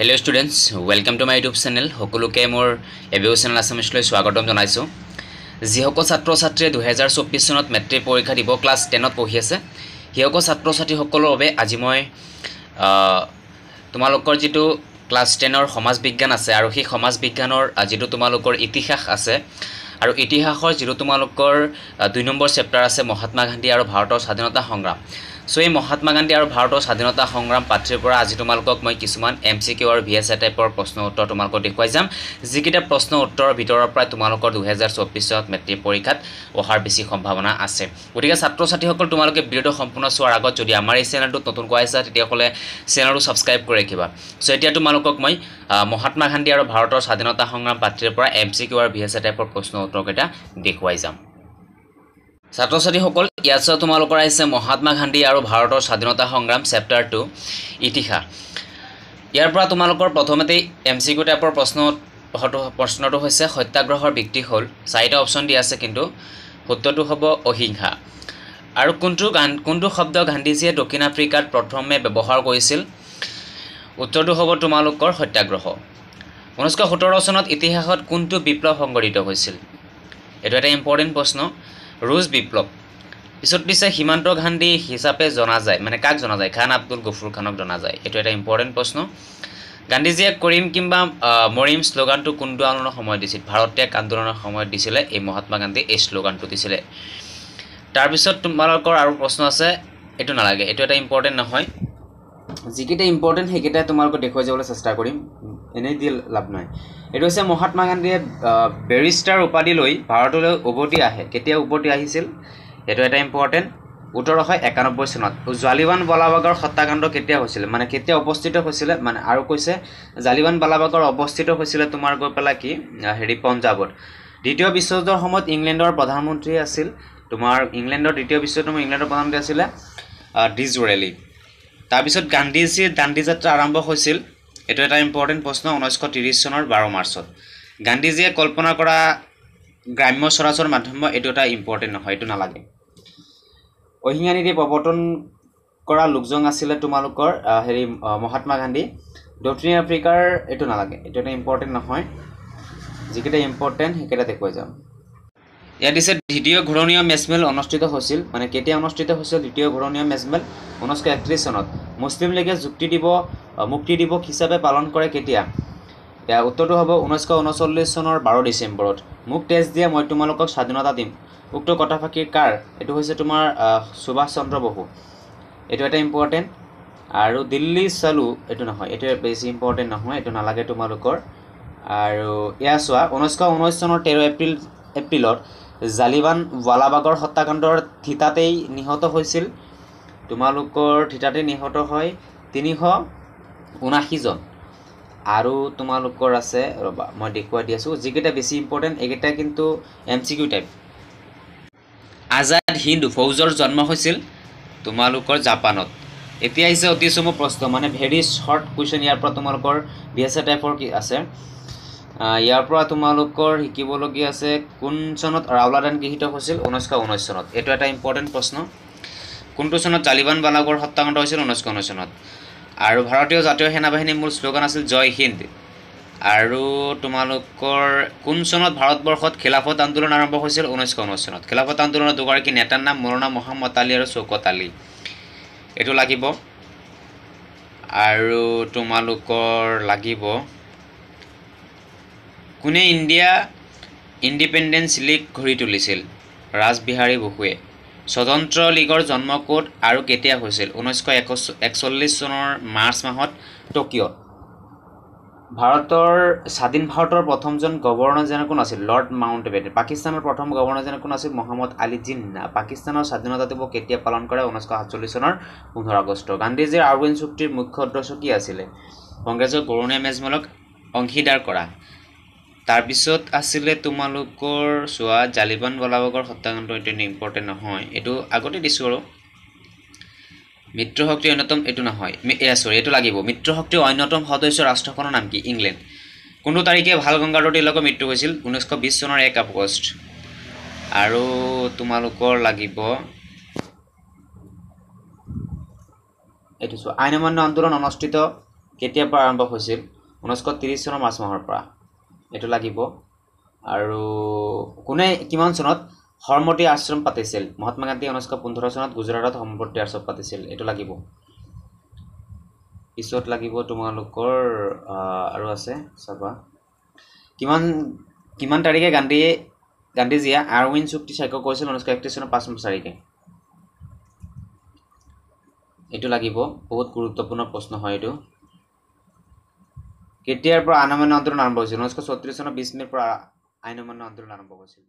Hello' students welcome to my YouTube channel সকলোকে মোৰ এবিঅ' channel আছামিছলৈ স্বাগতম জনাইছোঁ। যিসকল ছাত্ৰ ছাত্ৰীয়ে দুহেজাৰ চৌব্বিছ চনত মেট্ৰিক পৰীক্ষা দিব ক্লাছ টেনত পঢ়ি আছে সেইসকল ছাত্ৰ ছাত্ৰীসকলৰ বাবে আজি মই তোমালোকৰ যিটো ক্লাছ টেনৰ সমাজ বিজ্ঞান আছে আৰু সেই সমাজ বিজ্ঞানৰ যিটো তোমালোকৰ ইতিহাস আছে আৰু ইতিহাসৰ যিটো তোমালোকৰ দুই নম্বৰ চেপ্টাৰ আছে মহাত্মা গান্ধী আৰু ভাৰতৰ স্বাধীনতা সংগ্ৰাম। চ' এই মহাত্মা গান্ধী আৰু ভাৰতৰ স্বাধীনতা সংগ্ৰাম পাঠ্যৰ পৰা আজি তোমালোকক মই কিছুমান এম চি কিউ আৰু ভি এছ এ টাইপৰ প্ৰশ্ন উত্তৰ তোমালোকক দেখুৱাই যাম। যিকেইটা প্ৰশ্ন উত্তৰৰ ভিতৰৰ পৰাই তোমালোকৰ দুহেজাৰ চৌব্বিছত মেট্ৰিক পৰীক্ষাত অহাৰ বেছি সম্ভাৱনা আছে। গতিকে ছাত্ৰ ছাত্ৰীসকল তোমালোকে ভিডিঅ'টো সম্পূৰ্ণ চোৱাৰ আগত যদি আমাৰ এই চেনেলটোত নতুনকৈ আহিছা তেতিয়াহ'লে চেনেলটো ছাবস্ক্ৰাইব কৰি ৰাখিবা। চ' এতিয়া তোমালোকক মই মহাত্মা গান্ধী আৰু ভাৰতৰ স্বাধীনতা সংগ্ৰাম পাঠ্যৰ পৰা এম চি কিউ আৰু ভি এছ এ টাইপৰ প্ৰশ্ন উত্তৰকেইটা দেখুৱাই যাম। ছাত্ৰ ছাত্ৰীসকল ইয়াত চোৱা তোমালোকৰ আহিছে মহাত্মা গান্ধী আৰু ভাৰতৰ স্বাধীনতা সংগ্ৰাম চেপ্টাৰ টু ইতিহাস ইয়াৰ পৰা তোমালোকৰ প্ৰথমতেই এম চি কিউ টাইপৰ প্ৰশ্ন প্ৰশ্নটো হৈছে সত্যাগ্ৰহৰ ভিত্তি হ'ল। চাৰিটা অপশ্যন দিয়া আছে কিন্তু সত্যটো হ'ব অহিংসা। আৰু কোনটো গান কোনটো শব্দ গান্ধীজীয়ে দক্ষিণ আফ্ৰিকাত প্ৰথমে ব্যৱহাৰ কৰিছিল? উত্তৰটো হ'ব তোমালোকৰ সত্যাগ্ৰহ। ঊনৈছশ সোতৰ চনত ইতিহাসত কোনটো বিপ্লৱ সংঘটিত হৈছিল? এইটো এটা ইম্পৰ্টেণ্ট প্ৰশ্ন। ৰুছ বিপ্লৱ। পিছত দিছে সীমান্ত গান্ধী হিচাপে জনা যায়। মানে কাক জনা যায়? খান আব্দুল গফুৰ খানক জনা যায়। এইটো এটা ইম্পৰ্টেণ্ট প্ৰশ্ন। গান্ধীজীয়ে কৰিম কিম্বা মৰিম শ্লোগানটো কোনটো আন্দোলনৰ সময়ত দিছিল? ভাৰত ত্যাগ আন্দোলনৰ সময়ত দিছিলে এই মহাত্মা গান্ধী এই শ্লোগানটো দিছিলে। তাৰপিছত তোমালোকৰ আৰু প্ৰশ্ন আছে এইটো নালাগে এইটো এটা ইম্পৰ্টেণ্ট নহয়। যিকেইটা ইম্পৰ্টেণ্ট সেইকেইটাই তোমালোকক দেখুৱাই যাবলৈ চেষ্টা কৰিম। এনেই দি লাভ নাই। এইটো হৈছে মহাত্মা গান্ধীয়ে বেৰিষ্টাৰ উপাধি লৈ ভাৰতলৈ উভতি আহে। কেতিয়া উভতি আহিছিল? সেইটো এটা ইম্পৰ্টেণ্ট হয় একানব্বৈ চনত। জালিৱান বালাবাগৰ হত্যাকাণ্ড কেতিয়া হৈছিলে? মানে কেতিয়া উপস্থিত হৈছিলে? মানে আৰু কৈছে জালিৱান বালাবাগৰ অৱস্থিত হৈছিলে তোমাৰ গৈ পেলাই কি? হেৰি পঞ্জাৱত। দ্বিতীয় বিশ্বযুদ্ধৰ সময়ত ইংলেণ্ডৰ প্ৰধানমন্ত্ৰী আছিল। তোমাৰ ইংলেণ্ডৰ দ্বিতীয় বিশ্বযুদ্ধৰ সময়ত ইংলেণ্ডৰ প্ৰধানমন্ত্ৰী আছিলে আহ, ডিজৰেলি। তাৰপিছত গান্ধীজীৰ দাণ্ডী যাত্ৰা আৰম্ভ হৈছিল। এইটো এটা ইম্পৰ্টেণ্ট প্ৰশ্ন ঊনৈছশ ত্ৰিছ চনৰ বাৰ মাৰ্চত। গান্ধীজীয়ে কল্পনা কৰা গ্ৰাম্য স্বৰাজৰ মাধ্যম এইটো এটা ইম্পৰ্টেণ্ট নহয় এইটো নালাগে। অহিংসা নীতি প্ৰৱৰ্তন কৰা লোকজন আছিলে তোমালোকৰ হেৰি মহাত্মা গান্ধী। দক্ষিণ আফ্ৰিকাৰ এইটো নালাগে এইটো এটা ইম্পৰ্টেণ্ট নহয়। যিকেইটা ইম্পৰ্টেণ্ট সেইকেইটা দেখুৱাই যাম। ইয়াত দিছে দ্বিতীয় ঘূৰণীয় মেচমেল অনুষ্ঠিত হৈছিল। মানে কেতিয়া অনুষ্ঠিত হৈছিল দ্বিতীয় ঘূৰণীয় মেচমেল? ঊনৈছশ একত্ৰিছ চনত। মুছলিম লীগে যুক্তি আহ, মুক্তি দিৱস হিচাপে পালন কৰে কেতিয়া? উত্তৰটো হ'ব ঊনৈছশ ঊনচল্লিছ চনৰ বাৰ ডিচেম্বৰত। মোক তেজ দিয়ে মই তোমালোকক স্বাধীনতা দিম। উক্ত কথাফাকি কাৰ? এইটো হৈছে তোমাৰ সুভাষ চন্দ্ৰ বসু। এইটো এটা ইম্পৰ্টেণ্ট আৰু দিল্লী চালু এইটো নহয় এইটো বেছি ইম্পৰ্টেণ্ট নহয় এইটো নালাগে তোমালোকৰ। আৰু এয়া চোৱা ঊনৈছশ ঊনৈছ চনৰ তেৰ এপ্ৰিল এপ্ৰিলত জালিৱান ৱালাবাগৰ হত্যাকাণ্ডৰ থিতাতেই নিহত হৈছিল। তোমালোকৰ থিতাতে নিহত হয় তিনিশ ঊনাশীজন আৰু তোমালোকৰ আছে ৰ'বা মই দেখুৱাই দি আছোঁ যিকেইটা বেছি ইম্পৰ্টেণ্ট এইকেইটা কিন্তু M C Q type Azad Hind ফৌজৰ জন্ম হৈছিল তোমালোকৰ জাপানত। এতিয়া আহিছে অতি চমু প্ৰশ্ন মানে ভেৰি শ্বৰ্ট কুৱেশ্যন ইয়াৰ পৰা তোমালোকৰ বি এছ এ টাইপৰ কি আছে? ইয়াৰ পৰা তোমালোকৰ শিকিবলগীয়া আছে কোন চনত ৰাওলাদান গৃহীত হৈছিল? ঊনৈছশ ঊনৈছ চনত। এইটো এটা ইম্পৰ্টেণ্ট প্ৰশ্ন। কোনটো চনত জালিবান বালাগৰ হত্যাকাণ্ড হৈছিল? ঊনৈছশ ঊনৈছ চনত। আৰু ভাৰতীয় জাতীয় সেনাবাহিনীৰ মূল শ্লোগান আছিল জয় হিন্দ আৰু তোমালোকৰ কোন চনত ভাৰতবৰ্ষত খিলাফত আন্দোলন আৰম্ভ হৈছিল? ঊনৈছশ ঊনৈছ চনত। খিলাফত আন্দোলনৰ দুগৰাকী নেতাৰ নাম মৌলানা মহম্মদ আলী আৰু চৌকত আলী। এইটো লাগিব। আৰু তোমালোকৰ লাগিব কোনে ইণ্ডিয়া ইণ্ডিপেণ্ডেন্স লীগ গঢ়ি তুলিছিল? ৰাজবিহাৰী বসুৱে। স্বতন্ত্ৰ লীগৰ জন্ম ক'ত আৰু কেতিয়া হৈছিল? ঊনৈছশ একচ একচল্লিছ চনৰ মাৰ্চ মাহত টকিঅ'ত। ভাৰতৰ স্বাধীন ভাৰতৰ প্ৰথমজন গভৰ্ণৰ জেনেৰেল কোন আছিল লৰ্ড মাউণ্ট বেটেন পাকিস্তানৰ প্ৰথম গভৰ্ণৰ জেনেৰেল কোন আছিল মহম্মদ আলী জিন্না। পাকিস্তানৰ স্বাধীনতা দিৱস কেতিয়া পালন কৰে? ঊনৈছশ সাতচল্লিছ চনৰ পোন্ধৰ আগষ্ট। গান্ধীজীৰ আৰউইন চুক্তিৰ মুখ্য উদ্দেশ্য কি আছিলে? কংগ্ৰেছৰ গৰুণীয়া মেজমেলক অংশীদাৰ কৰা? তাৰপিছত আছিলে তোমালোকৰ চোৱা জালিবান বলাবাগৰ হত্যাকাণ্ড এইটো ইম্পৰ্টেণ্ট নহয়। এইটো আগতে দিছোঁ আৰু। মিত্ৰশক্তিৰ অন্যতম এইটো নহয়। চৰি এইটো লাগিব। মিত্ৰশক্তিৰ অন্যতম সদস্য ৰাষ্ট্ৰখনৰ নাম কি? ইংলেণ্ড। কোনটো তাৰিখে ভাল গংগাধৰ তিলকৰ মৃত্যু হৈছিল। ঊনৈছশ বিছ চনৰ এক আগষ্ট। আৰু তোমালোকৰ লাগিব এইটো চোৱা আইন অমান্য আন্দোলন অনুষ্ঠিত কেতিয়াৰ পৰা আৰম্ভ হৈছিল? ঊনৈছশ ত্ৰিছ চনৰ মাৰ্চ মাহৰ পৰা। এইটো লাগিব। আৰু কোনে কিমান চনত সৰমতী আশ্ৰম পাতিছিল? মহাত্মা গান্ধীয়ে ঊনৈছশ পোন্ধৰ চনত গুজৰাটত সৰমতী আশ্ৰম পাতিছিল। এইটো লাগিব। পিছত লাগিব তোমালোকৰ আৰু আছে চাবা। কিমান কিমান তাৰিখে গান্ধীয়ে গান্ধীজীয়ে আৰউইন চুক্তি স্বাক্ষৰ কৰিছিল ঊনৈছশ একত্ৰিছ চনৰ পাঁচ তাৰিখে? এইটো লাগিব। বহুত গুৰুত্বপূৰ্ণ প্ৰশ্ন হয় এইটো। কেতিয়াৰ পৰা আইন অমান্য আন্দোলন আৰম্ভ হৈছিল। ঊনৈছশ চৌত্ৰিছ চনৰ বিছ মে'ৰ পৰা আইন অমান্য আন্দোলন আৰম্ভ হৈছিল।